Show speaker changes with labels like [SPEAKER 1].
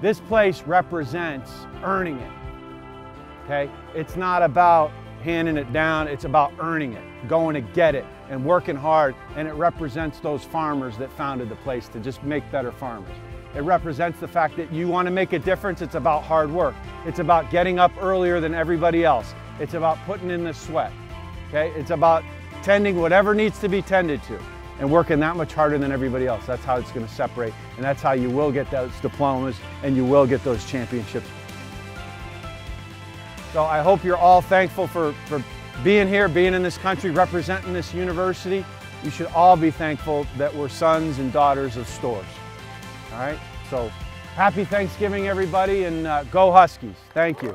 [SPEAKER 1] This place represents earning it. Okay? It's not about handing it down, it's about earning it, going to get it, and working hard. And it represents those farmers that founded the place to just make better farmers. It represents the fact that you want to make a difference. It's about hard work. It's about getting up earlier than everybody else. It's about putting in the sweat. Okay? It's about tending whatever needs to be tended to and working that much harder than everybody else. That's how it's going to separate, and that's how you will get those diplomas and you will get those championships. So I hope you're all thankful for, for being here, being in this country, representing this university. You should all be thankful that we're sons and daughters of Storrs. All right? So happy Thanksgiving, everybody, and uh, go Huskies. Thank you.